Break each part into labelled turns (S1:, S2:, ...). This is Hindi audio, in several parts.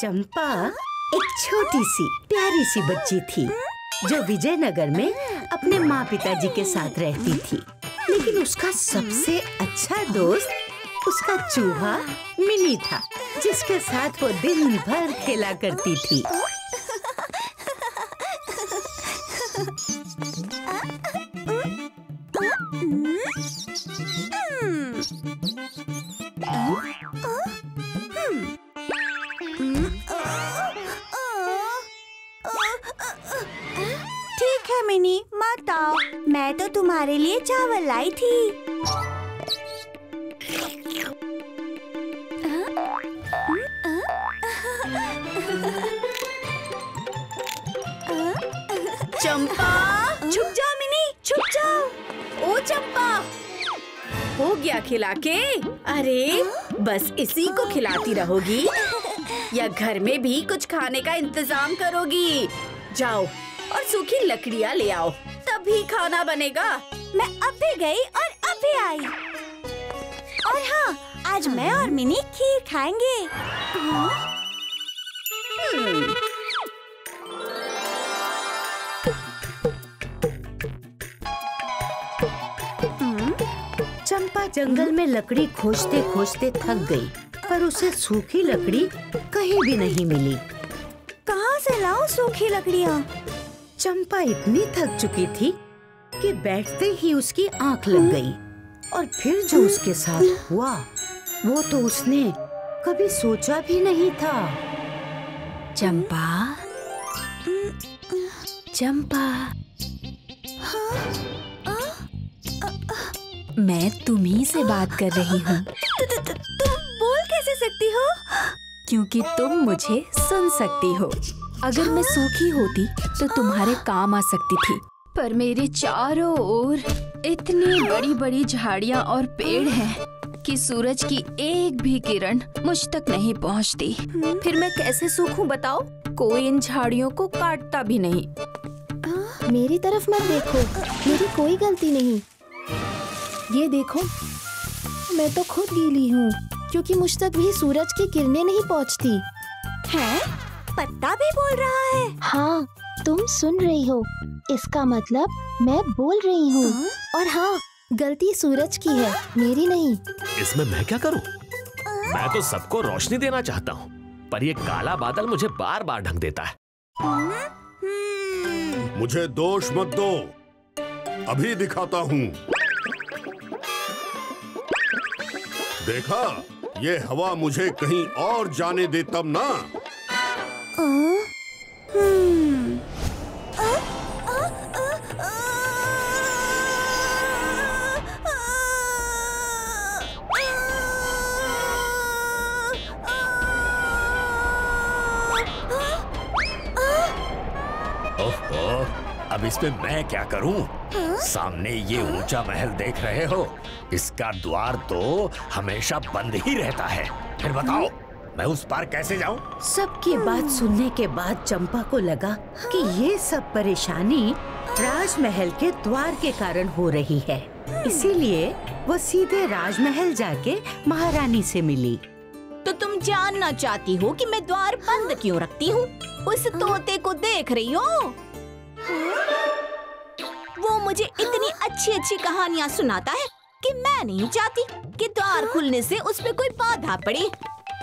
S1: चंपा एक छोटी सी, प्यारी सी बच्ची थी, जो विजयनगर में अपने माँ पिताजी के साथ रहती थी। लेकिन उसका सबसे अच्छा दोस्त, उसका चूहा मिनी था, जिसके साथ वो दिन भर खेला करती थी।
S2: ठीक है, मिनी। मत आओ मैं तो तुम्हारे लिए चावल लाई थी।
S3: चंपा,
S2: छुप जाओ, मिनी। छुप जाओ।
S3: ओ, चंपा। हो गया खिला के। अरे, बस इसी को खिलाती रहोगी। या घर में भी कुछ खाने का इंतज़ाम करोगी। जाओ और सूखी लकड़ियाँ ले आओ। तभी खाना बनेगा।
S2: मैं अब भी गई और अब भी आई। और हाँ आज मैं और मिनी खीर खाएँगे।
S1: चंपा जंगल में लकड़ी खोजते खोजते थक गई पर उसे सूखी लकड़ी कहीं भी नहीं मिली।
S2: कहाँ से लाऊं सूखी लकड़ियाँ?
S1: चंपा इतनी थक चुकी थी कि बैठते ही उसकी आँख लग गई। और फिर जो उसके साथ हुआ वो तो उसने कभी सोचा भी नहीं था।
S3: चंपा? चंपा? मैं तुम्ही से बात कर रही हूँ।
S2: तुम बोल कैसे सकती हो?
S3: क्योंकि तुम मुझे सुन सकती हो। अगर मैं सूखी होती तो तुम्हारे काम आ सकती थी। पर मेरे चारों ओर इतनी बड़ी बड़ी झाड़ियाँ और पेड़ हैं कि सूरज की एक भी किरण मुझ तक नहीं पहुँचती। फिर मैं कैसे सूखूं बताओ? कोई इन झाड़ियों को काटता भी नहीं।
S4: मेरी तरफ़ मत देखो। मेरी कोई गलती नहीं। ये देखो मैं तो खुद गीली हूँ क्योंकि मुझ तक भी सूरज की किरणें नहीं पहुँचती।
S2: हैं? पत्ता भी बोल रहा है।
S4: हाँ तुम सुन रही हो। इसका मतलब मैं बोल रही हूँ। और हाँ गलती सूरज की है मेरी नहीं।
S5: इसमें मैं क्या करूँ? मैं तो सबको रोशनी देना चाहता हूँ पर ये काला बादल मुझे बार बार ढंक देता है।
S6: मुझे दोष मत दो। अभी दिखाता हूँ। देखा ये हवा मुझे कहीं और जाने दे तब ना।
S2: हम्म।
S5: अब इसमें मैं क्या करूँ? सामने ये ऊँचा महल देख रहे हो। इसका द्वार तो हमेशा बंद ही रहता है। फिर बताओ। मैं उस पार कैसे जाऊँ?
S1: सबकी बात सुनने के बाद चंपा को लगा कि ये सब परेशानी राजमहल के द्वार के कारण हो रही है। इसीलिए वो सीधे राजमहल जाके महारानी से मिली।
S3: तो तुम जानना चाहती हो कि मैं द्वार बंद क्यों रखती हूँ? उस तोते को देख रही हो? वो मुझे इतनी अच्छी अच्छी कहानियाँ सुनाता है कि मैं नहीं चाहती कि द्वार खुलने से उस पे कोई बाधा पड़े।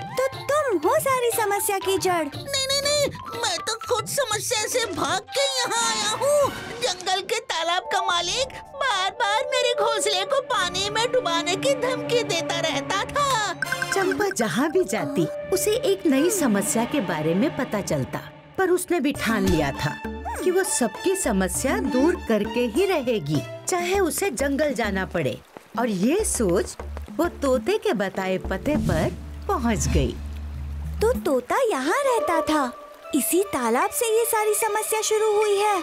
S2: तो तुम हो सारी समस्या की जड़।
S7: नहीं नहीं नहीं मैं तो खुद समस्या से भाग के यहाँ आया हूँ। जंगल के तालाब का मालिक बार बार मेरे घोंसले को पानी में डुबाने की धमकी देता रहता था।
S1: चंपा जहाँ भी जाती उसे एक नई समस्या के बारे में पता चलता पर उसने भी ठान लिया था कि वो सबकी समस्या दूर करके ही रहेगी चाहे उसे जंगल जाना पड़े। और ये सोच वो तोते के बताए पते पर पहुँच गई।
S2: तो तोता यहाँ रहता था। इसी तालाब से ये सारी समस्या शुरू हुई है।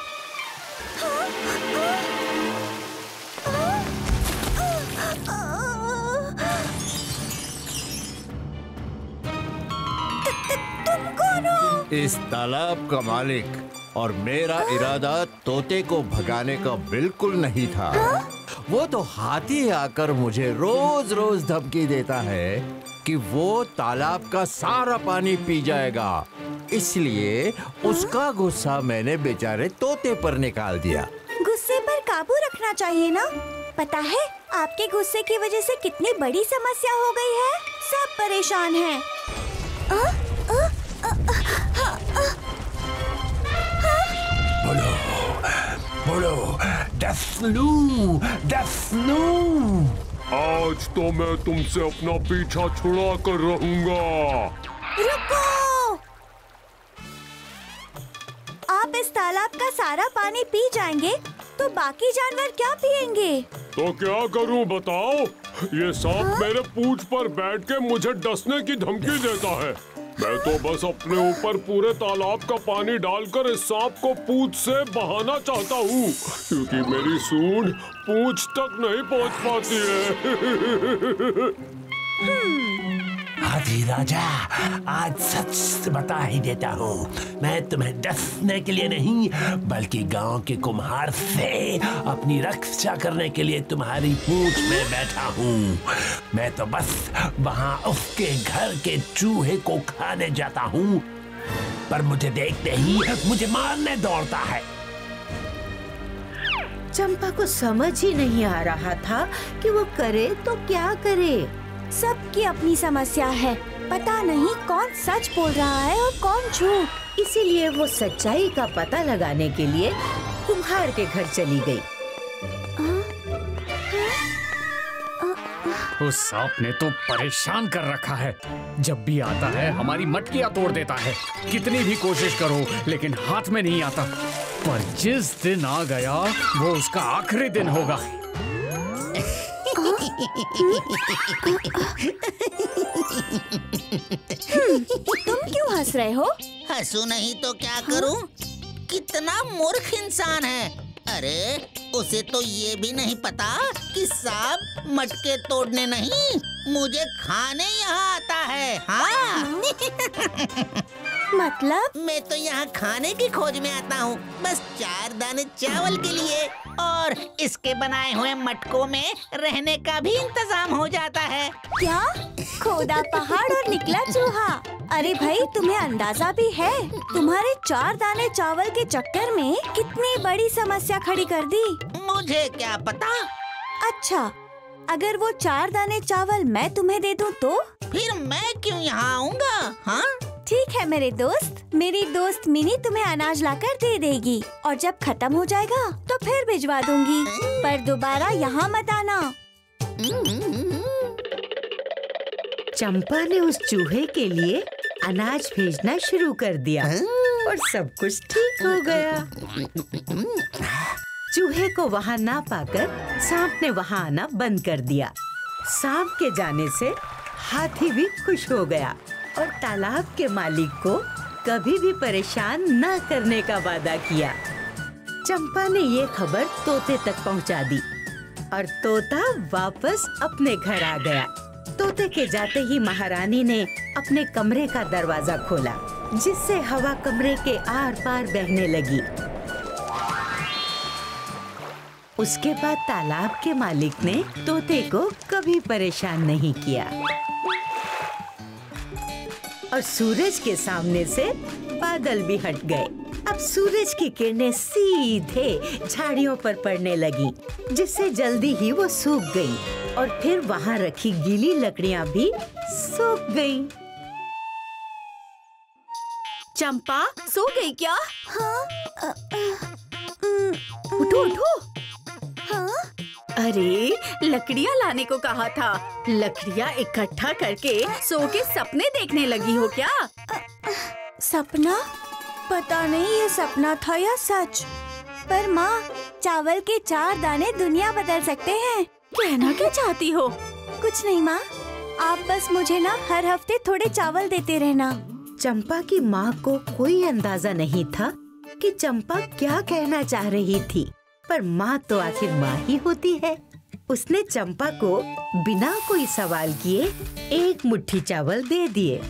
S2: तुम कौन हो?
S8: इस तालाब का मालिक और मेरा इरादा तोते को भगाने का बिल्कुल नहीं था। वो तो हाथी आकर मुझे रोज रोज धमकी देता है। कि वो तालाब का सारा पानी पी जाएगा। इसलिए उसका गुस्सा मैंने बेचारे तोते पर निकाल दिया।
S2: गुस्से पर काबू रखना चाहिए ना? पता है आपके गुस्से की वजह से कितनी बड़ी समस्या हो गई है। सब परेशान हैं। आ,
S5: बोलो बोलो दफनू दफनू
S9: आज तो मैं तुमसे अपना पीछा छुड़ा कर रहूँगा।
S2: रुको! आप इस तालाब का सारा पानी पी जाएँगे तो बाकी जानवर क्या पिएँगे
S9: तो क्या करूँ बताओ? ये सांप मेरे पूछ पर बैठ के मुझे डसने की धमकी देता है। मैं तो बस अपने ऊपर पूरे तालाब का पानी डालकर इस सांप को पूछ से बहाना चाहता हूँ, क्योंकि मेरी सूंड पूछ तक नहीं पहुँच पाती है।
S5: राजा आज सच बता ही देता हूँ। मैं तुम्हें डसने के लिए नहीं, बल्कि गाँव के कुम्हार से अपनी रक्षा करने के लिए तुम्हारी पूंछ में बैठा हूँ। मैं तो बस वहाँ उसके घर के चूहे को खाने जाता हूँ। पर मुझे देखते ही मुझे मारने दौड़ता है।
S1: चंपा को समझ ही नहीं आ रहा था कि वो करे तो क्या करे।
S2: सबकी अपनी समस्या है। पता नहीं कौन सच बोल रहा है और कौन झूठ।
S1: इसीलिए वो सच्चाई का पता लगाने के लिए कुम्हार के घर चली गई।
S10: उस सांप ने तो परेशान कर रखा है। जब भी आता है, हमारी मटकियाँ तोड़ देता है। कितनी भी कोशिश करो, लेकिन हाथ में नहीं आता। पर जिस दिन आ गया, वो उसका आखिरी दिन होगा।
S2: तुम क्यों हंस रहे हो?
S7: हंसू नहीं तो क्या करूँ? कितना मूर्ख इंसान है। अरे उसे तो ये भी नहीं पता कि सांप मटके तोड़ने नहीं मुझे खाने यहाँ आता है। हाँ।
S2: मतलब?
S7: मैं तो यहाँ खाने की खोज में आता हूँ। बस चार दाने चावल के लिए। और इसके बनाए हुए मटकों में रहने का भी इंतज़ाम हो जाता है।
S2: क्या? खोदा पहाड़ और निकला चूहा। अरे भाई तुम्हें अंदाज़ा भी है? तुम्हारे चार दाने चावल के चक्कर में कितनी बड़ी समस्या खड़ी कर दी?
S7: मुझे क्या पता?
S2: अच्छा अगर वो चार दाने चावल मैं तुम्हें दे दूँ तो?
S7: फिर मैं क्यों यहाँ आऊँगा हाँ?
S2: ठीक है मेरे दोस्त। मेरी दोस्त मिनी तुम्हें अनाज लाकर दे देगी। और जब खत्म हो जाएगा तो फिर भिजवा दूँगी। पर दोबारा यहाँ मत आना।
S1: चंपा ने उस चूहे के लिए अनाज भेजना शुरू कर दिया। और सब कुछ ठीक हो गया। चूहे को वहाँ ना पाकर सांप ने वहाँ आना बंद कर दिया। सांप के जाने से हाथी भी खुश हो गया। और तालाब के मालिक को कभी भी परेशान न करने का वादा किया। चंपा ने ये खबर तोते तक पहुँचा दी और तोता वापस अपने घर आ गया। तोते के जाते ही महारानी ने अपने कमरे का दरवाज़ा खोला, जिससे हवा कमरे के आर पार बहने लगी। उसके बाद तालाब के मालिक ने तोते को कभी परेशान नहीं किया। और सूरज के सामने से बादल भी हट गए। अब सूरज की किरणें सीधे झाड़ियों पर पड़ने लगी जिससे जल्दी ही वो सूख गई और फिर वहाँ रखी गीली लकड़ियाँ भी सूख गईं।
S3: चंपा सो गई क्या?
S2: हाँ
S3: उठो उठो। अरे लकड़ियाँ लाने को कहा था। लकड़ियाँ इकट्ठा करके सो के सपने देखने लगी हो क्या?
S2: सपना? पता नहीं ये सपना था या सच। पर माँ चावल के चार दाने दुनिया बदल सकते हैं।
S3: कहना क्या चाहती हो?
S2: कुछ नहीं माँ। आप बस मुझे ना हर हफ़्ते थोड़े चावल देते रहना।
S1: चंपा की माँ को कोई अंदाज़ा नहीं था कि चंपा क्या कहना चाह रही थी। पर माँ तो आखिर माँ ही होती है। उसने चंपा को बिना कोई सवाल किए एक मुट्ठी चावल दे दिए।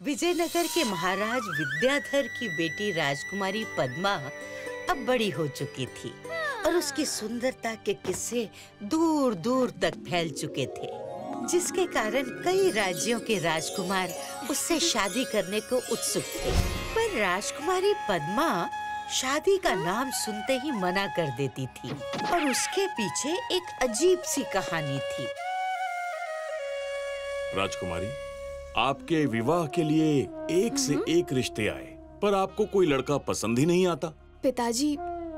S1: विजयनगर के महाराज विद्याधर की बेटी राजकुमारी पद्मा अब बड़ी हो चुकी थी और उसकी सुंदरता के किस्से दूर दूर तक फैल चुके थे, जिसके कारण कई राज्यों के राजकुमार उससे शादी करने को उत्सुक थे। पर राजकुमारी पद्मा शादी का नाम सुनते ही मना कर देती थी और उसके पीछे एक अजीब सी कहानी थी।
S11: राजकुमारी आपके विवाह के लिए एक से एक रिश्ते आए पर आपको कोई लड़का पसंद ही नहीं आता?
S4: पिताजी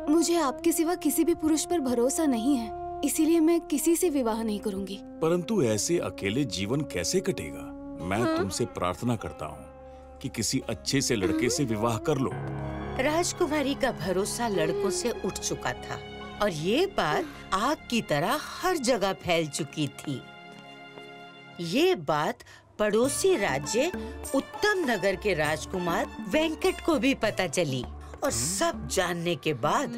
S4: मुझे आपके सिवा किसी भी पुरुष पर भरोसा नहीं है इसीलिए मैं किसी से विवाह नहीं करूँगी।
S11: परंतु ऐसे अकेले जीवन कैसे कटेगा? मैं तुमसे प्रार्थना करता हूँ कि किसी अच्छे से लड़के से विवाह कर लो।
S1: राजकुमारी का भरोसा लड़कों से उठ चुका था और ये बात आग की तरह हर जगह फैल चुकी थी। ये बात पड़ोसी राज्य उत्तम नगर के राजकुमार वेंकट को भी पता चली और सब जानने के बाद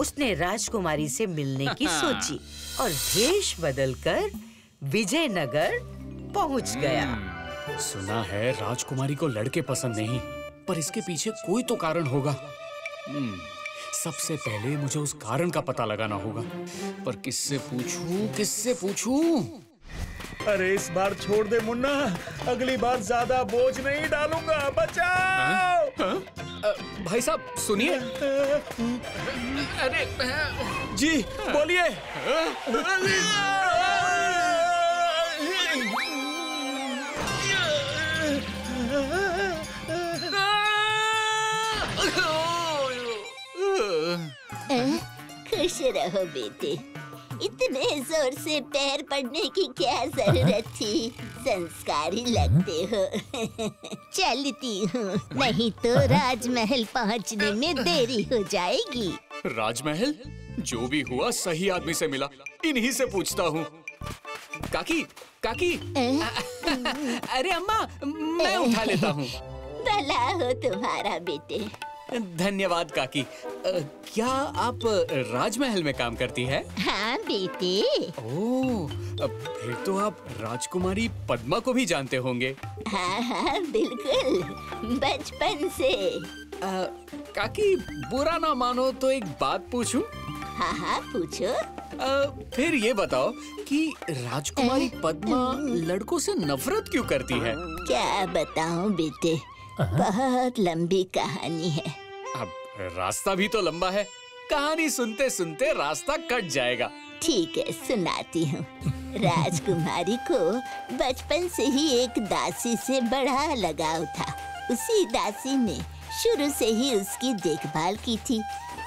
S1: उसने राजकुमारी से मिलने की सोची और भेष बदलकर विजयनगर पहुँच गया।
S10: सुना है राजकुमारी को लड़के पसंद नहीं। पर इसके पीछे कोई तो कारण होगा हम्म, सबसे पहले मुझे उस कारण का पता लगाना होगा पर किससे पूछूँ किससे पूछूँ
S12: अरे इस बार छोड़ दे मुन्ना अगली बार ज़्यादा बोझ नहीं डालूँगा बचाओ
S10: अ, भाई साहब सुनिए
S12: अरे जी बोलिए
S13: खुश रहो बेटे। इतने ज़ोर से पैर पड़ने की क्या ज़रूरत थी? संस्कारी लगते हो। चलती हूँ। नहीं तो राजमहल पहुँचने में देरी हो जाएगी।
S10: राजमहल? जो भी हुआ सही आदमी से मिला। इन्हीं से पूछता हूँ। काकी काकी। अरे अम्मा मैं उठा लेता हूँ।
S13: भला हो तुम्हारा बेटे।
S10: धन्यवाद काकी। क्या आप राजमहल में काम करती है?
S13: हाँ बेटे।
S10: ओह फिर तो आप राजकुमारी पद्मा को भी जानते होंगे।
S13: हाँ हाँ बिल्कुल। बचपन से।
S10: अ, काकी बुरा ना मानो तो एक बात पूछूँ?
S13: हाँ हाँ पूछो।
S10: अ, फिर ये बताओ कि राजकुमारी पद्मा लड़कों से नफरत क्यों करती है?
S13: क्या बताऊँ बेटे? बहुत लंबी कहानी है।
S10: अब रास्ता भी तो लंबा है। कहानी सुनते सुनते रास्ता कट जाएगा।
S13: ठीक है सुनाती हूँ। राजकुमारी को बचपन से ही एक दासी से बड़ा लगाव था। उसी दासी ने शुरू से ही उसकी देखभाल की थी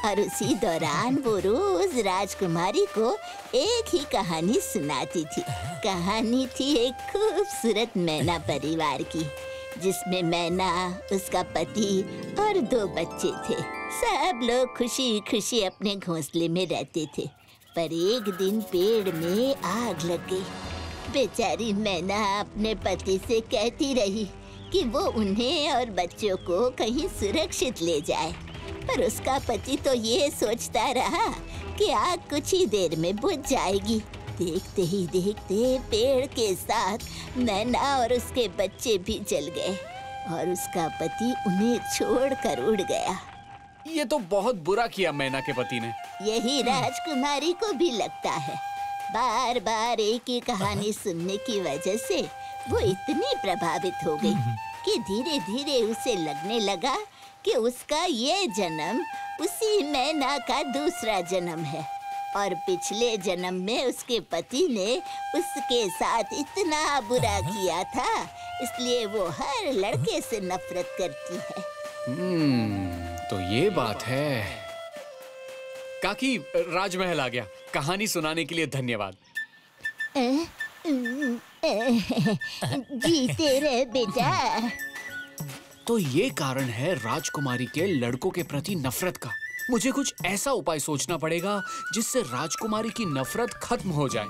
S13: और उसी दौरान वो रोज राजकुमारी को एक ही कहानी सुनाती थी। कहानी थी एक खूबसूरत मैना परिवार की। जिसमें मैना, उसका पति और दो बच्चे थे। सब लोग खुशी खुशी अपने घोंसले में रहते थे। पर एक दिन पेड़ में आग लग गई। बेचारी मैना अपने पति से कहती रही कि वो उन्हें और बच्चों को कहीं सुरक्षित ले जाए। पर उसका पति तो ये सोचता रहा कि आग कुछ ही देर में बुझ जाएगी। देखते ही देखते पेड़ के साथ मैना और उसके बच्चे भी जल गए और उसका पति उन्हें छोड़कर उड़ गया।
S10: ये तो बहुत बुरा किया मैना के पति ने।
S13: यही राजकुमारी को भी लगता है। बार बार एक ही कहानी सुनने की वजह से वो इतनी प्रभावित हो गई कि धीरे धीरे उसे लगने लगा कि उसका ये जन्म उसी मैना का दूसरा जन्म है। और पिछले जन्म में उसके पति ने उसके साथ इतना बुरा किया था इसलिए वो हर लड़के से नफरत करती है।
S10: हम्म तो ये बात है। काकी राजमहल आ गया। कहानी सुनाने के लिए धन्यवाद।
S13: जीते रहे बेटा।
S10: तो ये कारण है राजकुमारी के लड़कों के प्रति नफरत का। मुझे कुछ ऐसा उपाय सोचना पड़ेगा जिससे राजकुमारी की नफरत खत्म हो जाए।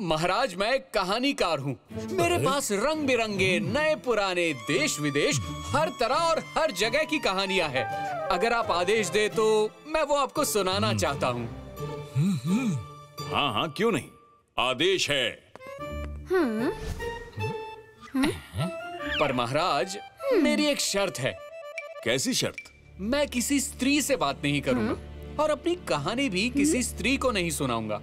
S10: महाराज मैं एक कहानीकार हूँ। मेरे पास रंग बिरंगे नए पुराने देश विदेश हर तरह और हर जगह की कहानियाँ हैं। अगर आप आदेश दे तो मैं वो आपको सुनाना चाहता हूँ।
S11: हाँ हाँ क्यों नहीं? आदेश है।
S10: पर महाराज मेरी एक शर्त है।
S11: कैसी शर्त?
S10: मैं किसी स्त्री से बात नहीं करूँगा। और अपनी कहानी भी किसी स्त्री को नहीं सुनाऊँगा।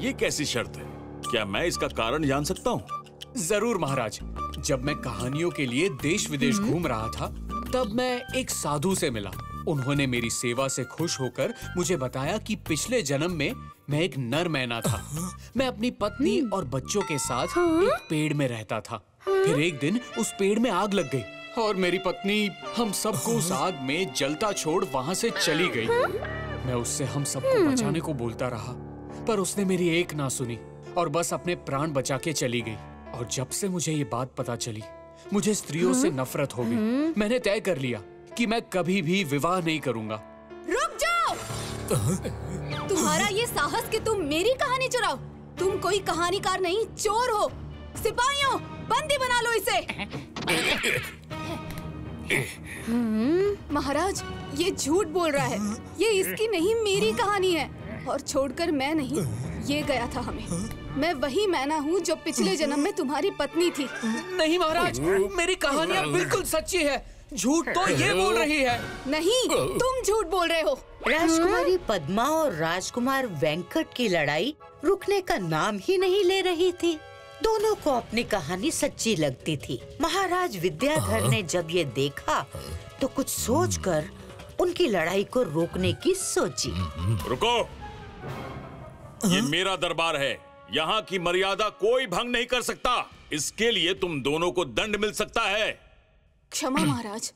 S11: ये कैसी शर्त है? क्या मैं इसका कारण जान सकता हूँ?
S10: ज़रूर महाराज। जब मैं कहानियों के लिए देश विदेश घूम रहा था तब मैं एक साधु से मिला। उन्होंने मेरी सेवा से खुश होकर मुझे बताया कि पिछले जन्म में मैं एक नर मैना था। मैं अपनी पत्नी और बच्चों के साथ एक पेड़ में रहता था। फिर एक दिन उस पेड़ में आग लग गई। और मेरी पत्नी हम सबको उस आग में जलता छोड़ वहाँ से चली गई। मैं उससे हम सबको बचाने को बोलता रहा पर उसने मेरी एक ना सुनी और बस अपने प्राण बचा के चली गई। और जब से मुझे ये बात पता चली मुझे स्त्रियों से नफरत हो गई। मैंने तय कर लिया कि मैं कभी भी विवाह नहीं करूँगा।
S3: रुक जाओ! तुम्हारा ये साहस कि तुम मेरी कहानी चुराओ। तुम कोई कहानीकार नहीं चोर हो। सिपाहियों बंदी बना लो इसे। महाराज ये झूठ बोल रहा है। ये इसकी नहीं मेरी कहानी है। और छोड़कर मैं नहीं ये गया था हमें। मैं वही मैना हूँ जो पिछले जन्म में तुम्हारी पत्नी थी।
S10: नहीं महाराज मेरी कहानियाँ बिल्कुल सच्ची है। झूठ तो ये बोल रही है।
S3: नहीं तुम झूठ बोल रहे हो।
S1: राजकुमारी पद्मा और राजकुमार वेंकट की लड़ाई रुकने का नाम ही नहीं ले रही थी। दोनों को अपनी कहानी सच्ची लगती थी। महाराज विद्याधर ने जब ये देखा तो कुछ सोचकर उनकी लड़ाई को रोकने की सोची।
S11: रुको। ये मेरा दरबार है। यहाँ की मर्यादा कोई भंग नहीं कर सकता। इसके लिए तुम दोनों को दंड मिल सकता है।
S3: क्षमा महाराज।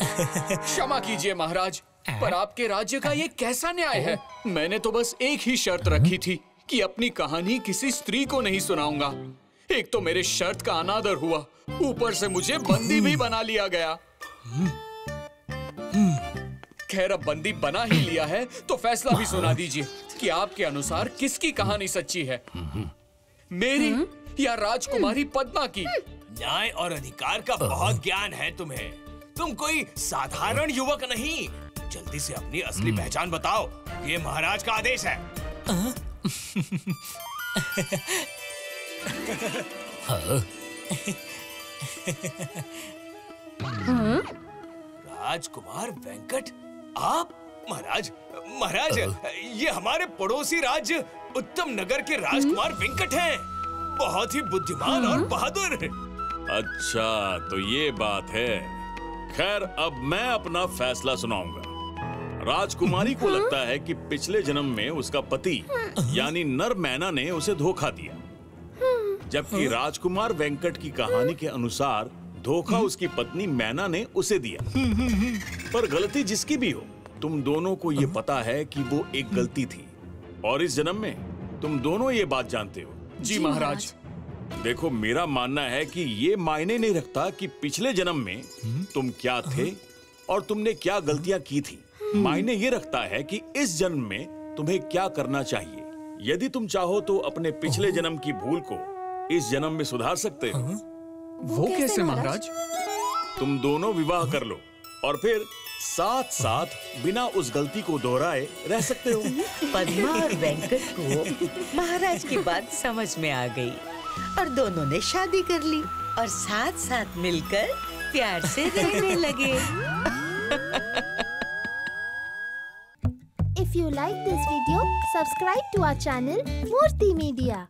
S10: क्षमा कीजिए महाराज पर आपके राज्य का ये कैसा न्याय है? मैंने तो बस एक ही शर्त रखी थी। कि अपनी कहानी किसी स्त्री को नहीं सुनाऊँगा। एक तो मेरे शर्त का अनादर हुआ। ऊपर से मुझे बंदी भी बना लिया गया। खैर अब बंदी बना ही लिया है तो फैसला भी सुना दीजिए कि आपके अनुसार किसकी कहानी सच्ची है। मेरी या राजकुमारी पद्मा की?
S14: न्याय और अधिकार का बहुत ज्ञान है तुम्हें। तुम कोई साधारण युवक नहीं। जल्दी से अपनी असली पहचान बताओ। ये महाराज का आदेश है। राजकुमार वेंकट आप महाराज महाराज ये हमारे पड़ोसी राज्य उत्तम नगर के राजकुमार वेंकट हैं। बहुत ही बुद्धिमान और बहादुर।
S11: अच्छा तो ये बात है। खैर अब मैं अपना फैसला सुनाऊँगा। राजकुमारी को लगता है कि पिछले जन्म में उसका पति यानी नर मैना ने उसे धोखा दिया। जबकि राजकुमार वेंकट की कहानी के अनुसार धोखा उसकी पत्नी मैना ने उसे दिया। पर गलती जिसकी भी हो तुम दोनों को ये पता है कि वो एक गलती थी। और इस जन्म में तुम दोनों ये बात जानते हो।
S10: जी महाराज।
S11: देखो मेरा मानना है कि ये मायने नहीं रखता कि पिछले जन्म में तुम क्या थे और तुमने क्या गलतियाँ की थी। मायने ये रखता है कि इस जन्म में तुम्हें क्या करना चाहिए। यदि तुम चाहो तो अपने पिछले जन्म की भूल को इस जन्म में सुधार सकते हो।
S10: वो कैसे महाराज?
S11: तुम दोनों विवाह कर लो और फिर साथ साथ बिना उस गलती को दोहराए रह सकते हो।
S1: पद्मा और वेंकट को महाराज की बात समझ में आ गई और दोनों ने शादी कर ली और साथ साथ मिलकर प्यार से रहने लगे।
S4: you like this video, subscribe to our channel Murthy Media.